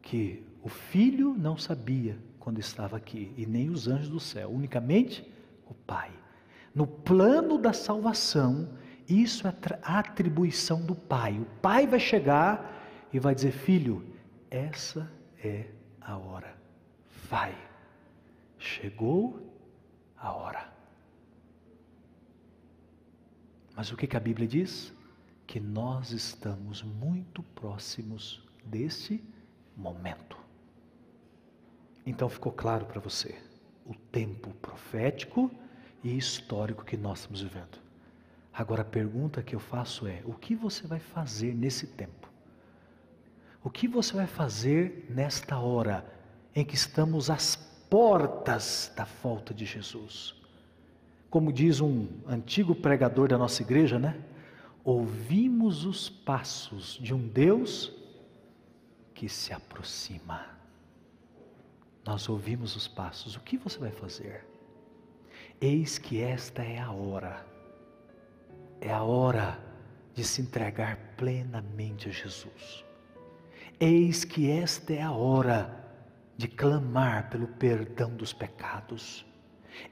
que o filho não sabia quando estava aqui, e nem os anjos do céu, unicamente o Pai. No plano da salvação, isso é a atribuição do pai. O pai vai chegar e vai dizer: Filho, essa é a hora. Vai. Chegou a hora. Mas o que, que a Bíblia diz? Que nós estamos muito próximos desse momento. Então ficou claro para você o tempo profético e histórico que nós estamos vivendo. Agora a pergunta que eu faço é: o que você vai fazer nesse tempo? O que você vai fazer nesta hora em que estamos às portas da volta de Jesus? Como diz um antigo pregador da nossa igreja, né? Ouvimos os passos de um Deus que se aproxima. Nós ouvimos os passos. O que você vai fazer? Eis que esta é a hora é a hora de se entregar plenamente a Jesus. Eis que esta é a hora de clamar pelo perdão dos pecados.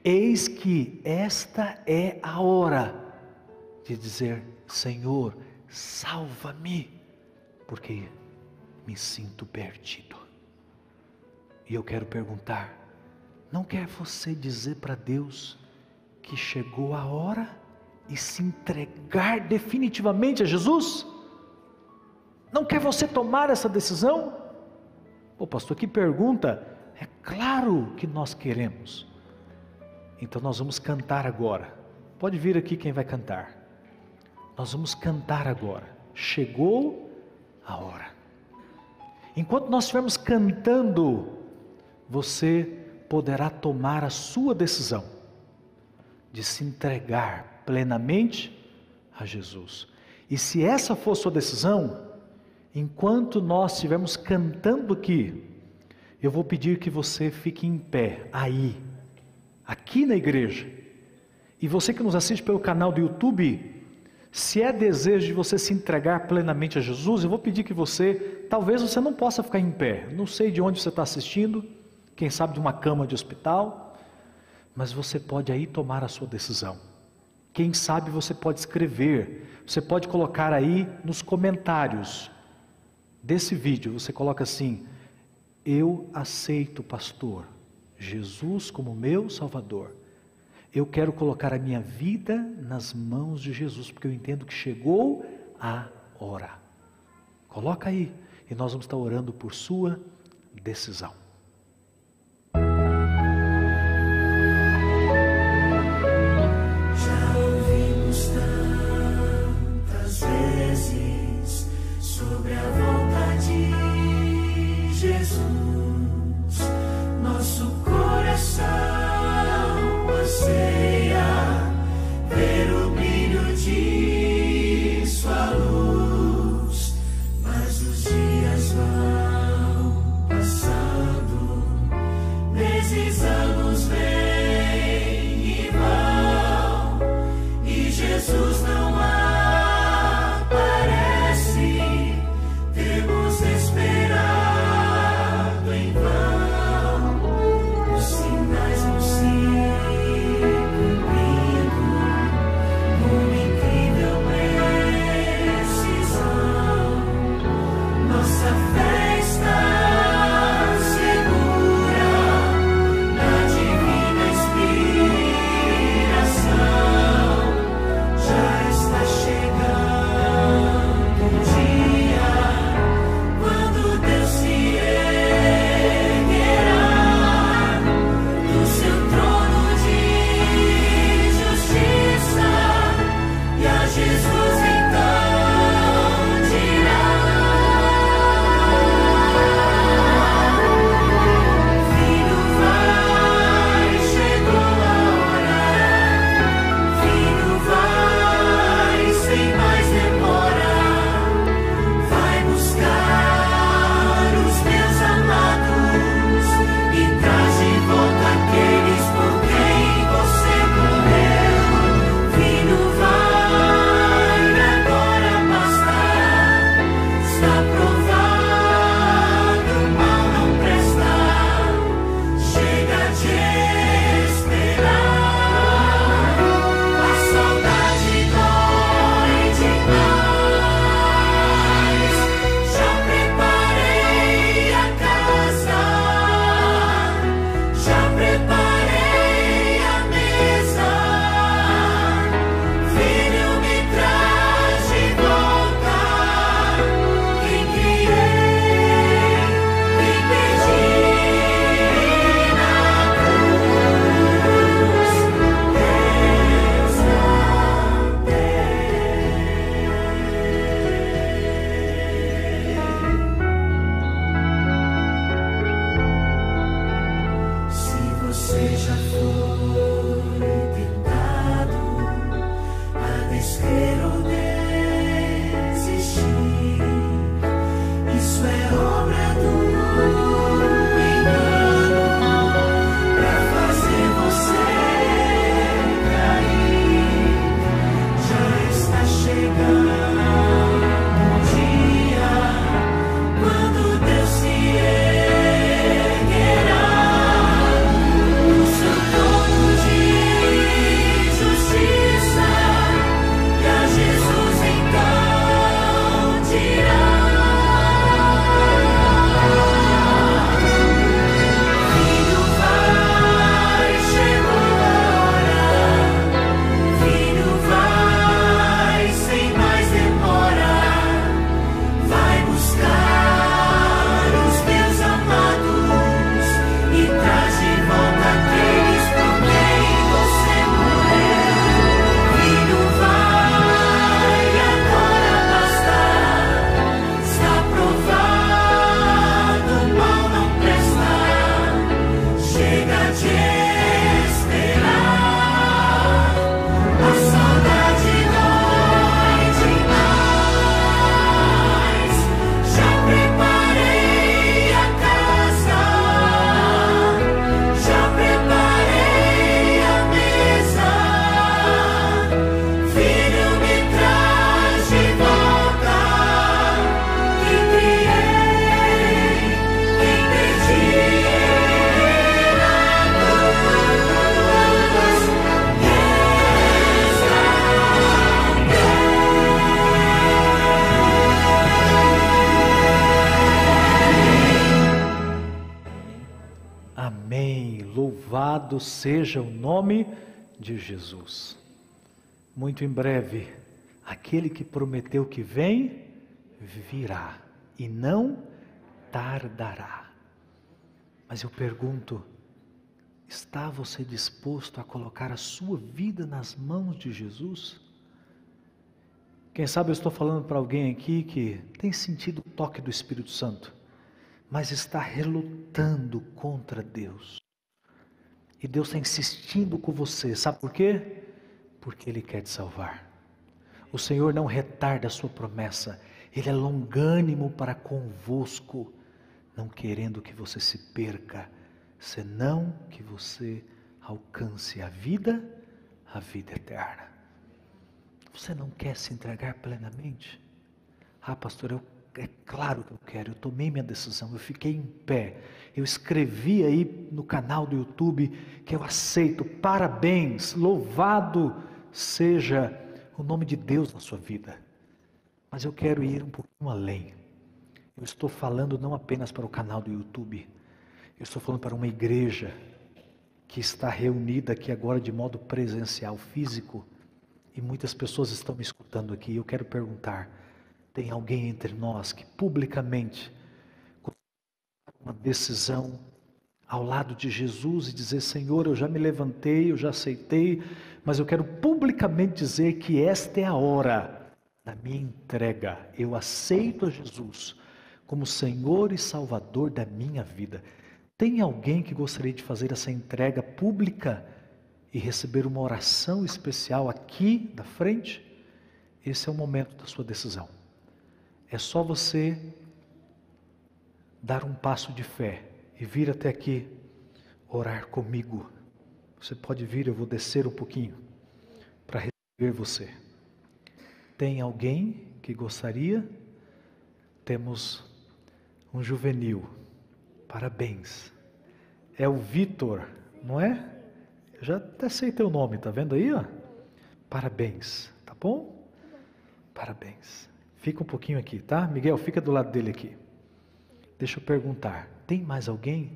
Eis que esta é a hora de dizer: Senhor, salva-me, porque me sinto perdido. E eu quero perguntar: não quer você dizer para Deus que chegou a hora? e se entregar definitivamente a Jesus? Não quer você tomar essa decisão? Pô, pastor, que pergunta? É claro que nós queremos. Então nós vamos cantar agora. Pode vir aqui quem vai cantar. Nós vamos cantar agora. Chegou a hora. Enquanto nós estivermos cantando, você poderá tomar a sua decisão de se entregar plenamente a Jesus. E se essa for sua decisão, enquanto nós estivermos cantando aqui, eu vou pedir que você fique em pé aí, aqui na igreja. E você que nos assiste pelo canal do YouTube, se é desejo de você se entregar plenamente a Jesus, eu vou pedir que você, talvez você não possa ficar em pé, não sei de onde você está assistindo, quem sabe de uma cama de hospital, mas você pode aí tomar a sua decisão. Quem sabe você pode escrever, você pode colocar aí nos comentários desse vídeo, você coloca assim: Eu aceito, pastor, Jesus como meu Salvador. Eu quero colocar a minha vida nas mãos de Jesus, porque eu entendo que chegou a hora. Coloca aí, e nós vamos estar orando por sua decisão. Louvado seja o nome de Jesus. Muito em breve, aquele que prometeu que vem, virá e não tardará. Mas eu pergunto, está você disposto a colocar a sua vida nas mãos de Jesus? Quem sabe eu estou falando para alguém aqui que tem sentido o toque do Espírito Santo, mas está relutando contra Deus. E Deus está insistindo com você, sabe por quê? Porque Ele quer te salvar. O Senhor não retarda a sua promessa, Ele é longânimo para convosco, não querendo que você se perca, senão que você alcance a vida, a vida eterna. Você não quer se entregar plenamente? Ah, pastor, eu, é claro que eu quero. Eu tomei minha decisão, eu fiquei em pé. Eu escrevi aí no canal do YouTube que eu aceito. Parabéns, louvado seja o nome de Deus na sua vida. Mas eu quero ir um pouquinho além. Eu estou falando não apenas para o canal do YouTube, eu estou falando para uma igreja que está reunida aqui agora de modo presencial, físico e muitas pessoas estão me escutando aqui. Eu quero perguntar: tem alguém entre nós que publicamente uma decisão ao lado de Jesus e dizer: Senhor, eu já me levantei, eu já aceitei, mas eu quero publicamente dizer que esta é a hora da minha entrega. Eu aceito a Jesus como Senhor e Salvador da minha vida. Tem alguém que gostaria de fazer essa entrega pública? e receber uma oração especial aqui da frente, esse é o momento da sua decisão. É só você dar um passo de fé e vir até aqui orar comigo. Você pode vir, eu vou descer um pouquinho para receber você. Tem alguém que gostaria? Temos um juvenil. Parabéns. É o Vitor, não é? Já até sei teu nome, tá vendo aí, ó? Parabéns, tá bom? Parabéns. Fica um pouquinho aqui, tá? Miguel, fica do lado dele aqui. Deixa eu perguntar: tem mais alguém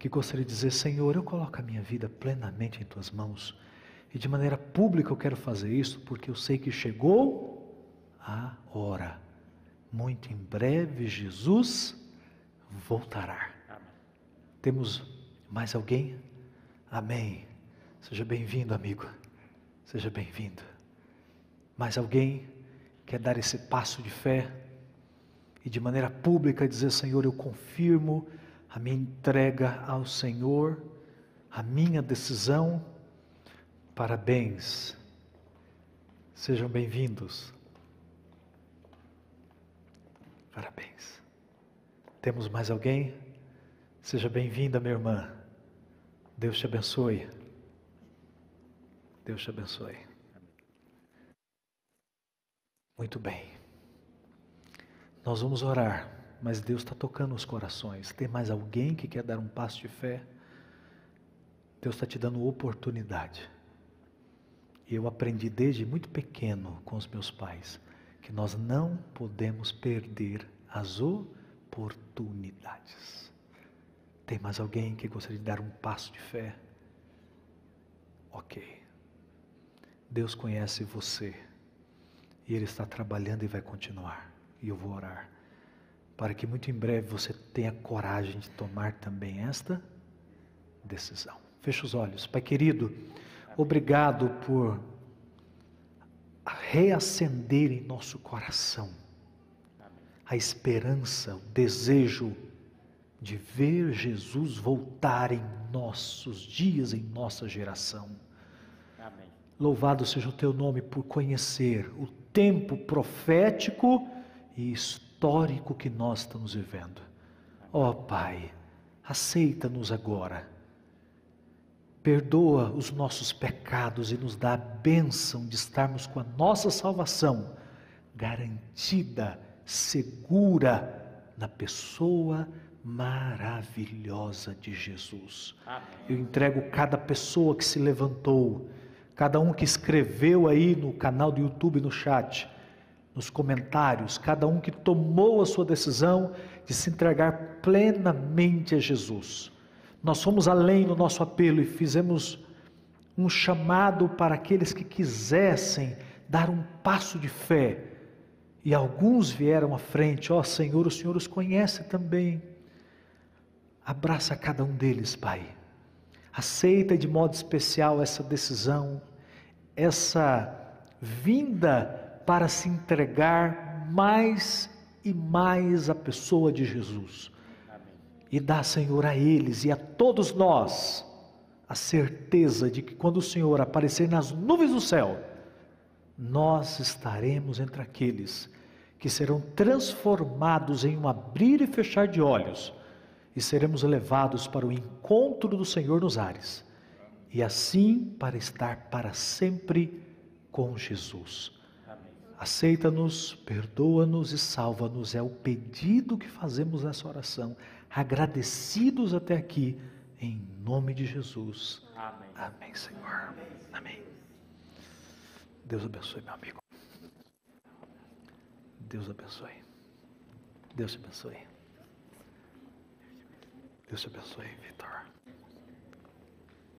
que gostaria de dizer, Senhor, eu coloco a minha vida plenamente em tuas mãos e de maneira pública eu quero fazer isso porque eu sei que chegou a hora. Muito em breve Jesus voltará. Amém. Temos mais alguém? Amém. Seja bem-vindo, amigo. Seja bem-vindo. Mas alguém quer dar esse passo de fé e de maneira pública dizer: Senhor, eu confirmo a minha entrega ao Senhor, a minha decisão. Parabéns. Sejam bem-vindos. Parabéns. Temos mais alguém? Seja bem-vinda, minha irmã. Deus te abençoe. Deus te abençoe. Muito bem. Nós vamos orar, mas Deus está tocando os corações. Tem mais alguém que quer dar um passo de fé? Deus está te dando oportunidade. Eu aprendi desde muito pequeno com os meus pais que nós não podemos perder as oportunidades. Tem mais alguém que gostaria de dar um passo de fé? Ok. Deus conhece você e Ele está trabalhando e vai continuar. E eu vou orar para que muito em breve você tenha coragem de tomar também esta decisão. Feche os olhos. Pai querido, obrigado por reacender em nosso coração a esperança, o desejo de ver Jesus voltar em nossos dias, em nossa geração. Louvado seja o teu nome por conhecer o tempo profético e histórico que nós estamos vivendo. Ó oh, Pai, aceita-nos agora. Perdoa os nossos pecados e nos dá a bênção de estarmos com a nossa salvação garantida, segura na pessoa maravilhosa de Jesus. Amém. Eu entrego cada pessoa que se levantou cada um que escreveu aí no canal do YouTube, no chat, nos comentários, cada um que tomou a sua decisão de se entregar plenamente a Jesus. Nós fomos além no nosso apelo e fizemos um chamado para aqueles que quisessem dar um passo de fé. E alguns vieram à frente, ó oh, Senhor, o Senhor os conhece também. Abraça cada um deles, Pai. Aceita de modo especial essa decisão, essa vinda para se entregar mais e mais à pessoa de Jesus. E dá, Senhor, a eles e a todos nós a certeza de que quando o Senhor aparecer nas nuvens do céu, nós estaremos entre aqueles que serão transformados em um abrir e fechar de olhos e seremos levados para o encontro do Senhor nos ares e assim para estar para sempre com Jesus. Aceita-nos, perdoa-nos e salva-nos. É o pedido que fazemos nessa oração, agradecidos até aqui, em nome de Jesus. Amém, Amém Senhor. Amém. Deus abençoe, meu amigo. Deus abençoe. Deus te abençoe. Deus te abençoe, Vitor.